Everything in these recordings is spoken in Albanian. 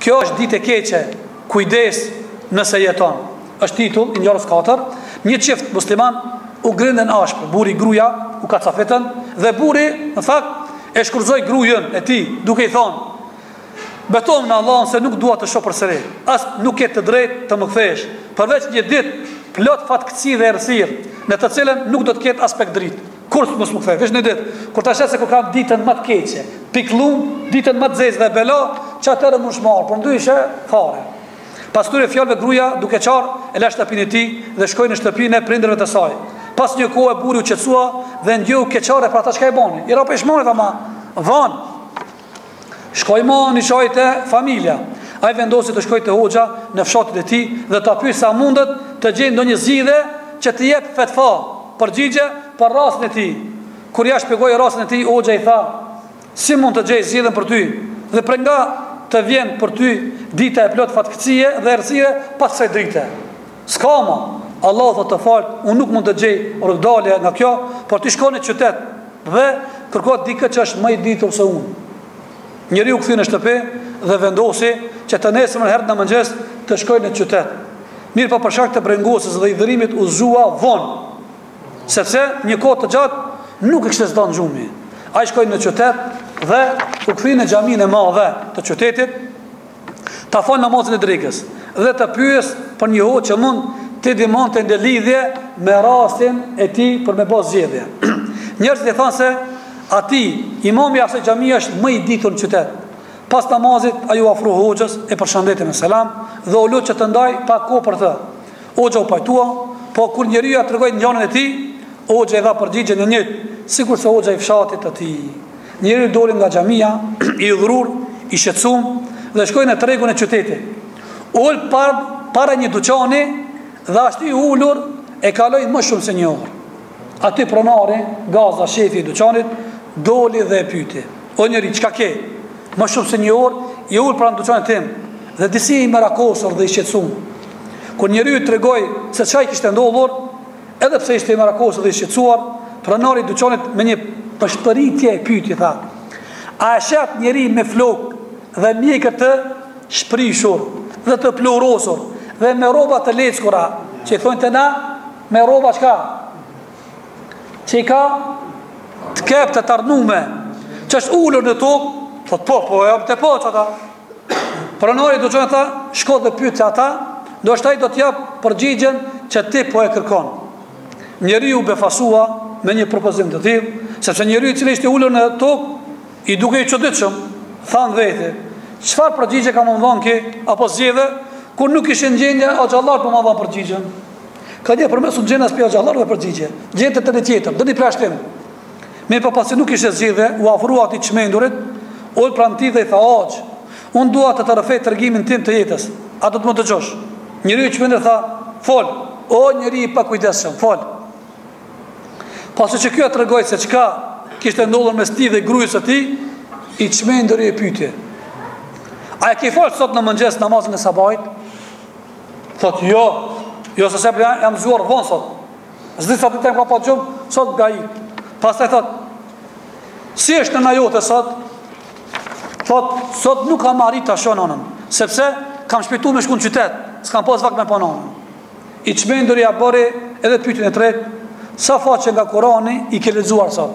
Kjo është ditë e keqe, kujdes nëse jeton. Është titull i ngjarjes katër, një çift musliman u grindën ashpër, burri gruaja u kacafytën dhe burri në fakt e shkurzoi gruajën e tij duke i thonë Betohem në Allahun se nuk dua të shoh përsëri. As nuk ke të drejtë të më kthesh. Përveç një ditë plot fatkeqësi dhe errësirë, në të cilën nuk do të ketë aspak dritë. Kurrë të mos m'u kthe, veç një ditë. Kur ta sheh se kur kam ditën ma të keqe, pikëllim, ditën ma të zezë dhe bela, që atëherë munesh me ardh, përndryshe, fare. Pas këtyre fjalëve gruaja duke qarë e la shtëpinë e tij dhe shkoi në shtëpinë e prindërve të saj. Pas një kohe burri u qetësua dhe ndjeu keqardhje për atë çka e boni. I ra pishman ama vonë. Shkoi ma një qaj te familja. Ai vendosi të shkojë te hoxha në fshatin e tij dhe ta pyesë a mundet të gjejë ndonjë zgjidhje që t'i jep fetfa, përgjigje, për rastin e tij. Kur ia shpjegoi rastin e tij, hoxha i tha, si mund të gjej zgjidhjen për ty dhe prej nga të vjen për ty dita e plot fatkeqësie dhe errësire pas kësaj drite. S'ka ma, Allahu thotë të faltë, unë nuk mund të gjej rrugëdalje nga kjo, por ti shko në qytet dhe kërko dikë që është më i ditur se unë. Njeriu u kthye në shtëpi dhe vendosi që të nesërmen herët në mëngjes të shkojë në qytet. Mirëpo për shkak të brengosjes dhe hidhërimit u zgjua vonë, sepse një kohë të gjatë nuk e kishte zanë gjumi. Ai shkoi në qytet dhe u kthye në xhaminë e madhe të qytetit, ta falë namazin e drekës dhe të pyesë për një hoxhë që mund t'i ndihmonte në lidhje me rastin e tij për me bo zgjidhje. Njerëzit i thanë se aty imami i asaj xhamie është më i ditur në qytet. Pas namazit ai iu afru hoxhës e përshëndeti me selam dhe iu lut që të ndajë pak kohë për të. Hoxha u pajtua, po kur njeriu ia tregoi ngjarjen e tij, hoxha i dha përgjigjen e njëjtë, sikurse hoxha i fshatit të tij. Njeriu doli nga xhamia, i hidhëruar, i shqetësuar dhe shkoi në tregun e qytetit. U ul para një dyqani dhe ashtu i ulur e kaloi më shumë se një orë. Aty pronari, gazda shefi i dyqanit, doli dhe e pyeti: "O njeri, çka ke? Më shumë se një orë i ul pranë dyqanit tim dhe disi i merakosur dhe i shqetësuar." Kur njeriu tregoi se çka i kishte ndodhur, Edhe pse ishte i merakosur dhe i shqetësuar, pronari i dyqanit me një pëshpëritje e pyeti tha, A e sheh atë njeri me flokë dhe mjekër të shprishur dhe të pluhurosur dhe me rroba të leckura, që i thonë te na me rroba çka? Që i ka të qepta, t'arnume, që është ulur në tokë, thotë po, po, e jam tu pa qata. Pronari i dyqanit tha, shko dhe pyete atë, ndoshta ai do të jap përgjigjen që ti po e kërkon. Njeriu u befasua me një propozim të tillë, sepse njeriu i cili ishte ulur në tokë i dukej i çuditshëm, tha n'vete, çfarë përgjigje ka me m'dhënë ky apo zgjidhje kur nuk ishin në gjendje hoxhallarët për me m'dhënë përgjigjen. Ka një përmes u gjenas hoxhallarë dhe përgjigje. Gjente të tjetër, do të prashtim. Mirëpo pasi nuk kishte zgjidhje, u afrua atij të çmendurit, u ul pranë tij dhe i tha, Axhë, unë dua të të rrëfej tregimin tim të jetës. A do të më dëgjosh? Njeriu i çmendur tha, Fol, o njeri i pakujdesshëm, fol. Pasi që ky ia tregoi se çka kishte ndodhur mes tij dhe grujës së tij, i çmenduri e pyeti, A e ke fal sot në mëngjes namazin e sabahit? Thot, jo, jo se se jam zgjuar vonë sot. S'di sa të ka pa gjumë, sot ga i. Pastaj thot, si është nëna jote sot? Thot, sot nuk kam arrit ta shoh nanën, sepse kam shpejtu me shku në qytet, s'kam pas vakt me pa nanën. I çmenduri ia bëri edhe pytjen e tretë, sa faqe nga kurani i ke lexuar sot?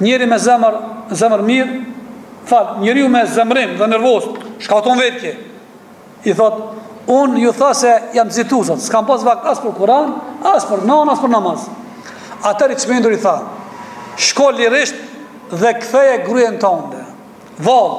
Njeriu me zemër, zemëri, më fal, njeriu me zemërim dhe nervozë, shkakton vetke. I thot, unë ju thashë se jam nxitu sot, s'kam pas vakt as për kuran, as për nonë, as për namaz. Atëherë i çmenduri tha, shko lirisht dhe ktheje grujen tonde. Vallë,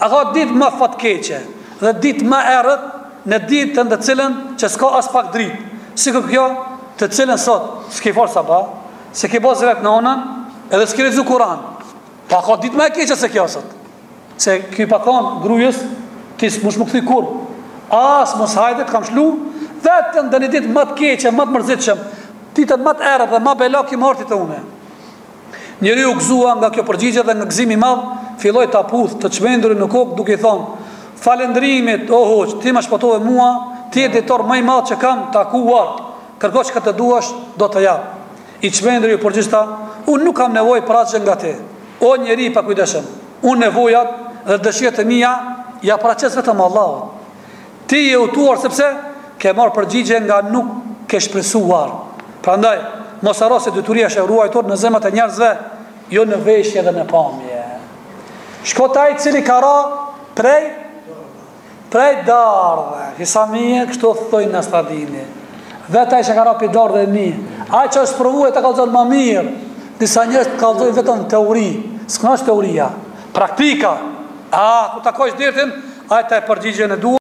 a ka dit ma fatkeqe dhe dit ma errët, një dit në të cilën që s'ka aspak dritë, sikur kjo në të cilën sot s'ke falë sabah, s'e ke ba ziaret nonën edhe s'ke lexu kuran. Po a ka dit ma e keqe se kjo sot. Se ky i pat thanë grujës, ti s'mush m'u kthy kurrë. As mos hajde të kam shlu, vetëm në një ditë më të keqe, më të mërzitshëm, ditën më të errët dhe me bela ki me ardh ti te une. Njeriu u gëzua nga kjo përgjigje dhe nga gëzimi i madh, filloi ta puth të çmendurin në kokë duke i thonë, faleminderit, o hoxhë, ti më shpëtove mua, ti je dijetari më i madh që kam takuar, kërko çka të duash, do ta jap. I çmenduri u përgjigj, tha, Unë nuk kam nevojë për asgjë nga ti, o njeri i pakujdesshëm. Unë nevojat dhe dëshirat e mia ia paraqes vetëm Allahut. Ti je i hutuar sepse ke marrë përgjigje nga nuk ke shpresuar. Prandaj, mos harro se dituria është e ruajtur në zemrat e njerëzve, jo në veshje dhe në pamje. Shko te ai i cili ka ra prej Prej dardhe, hisamije, kështu thotë Nastradini. Vetë ai që ka ra pi dardhe e mi, ai që është provue të kallzon më mirë, disa njerëz të kallzojnë vetëm teori, s'këna është teoria, praktika, a, kur takojsh dertin, ai ta jep përgjigjen e duhe,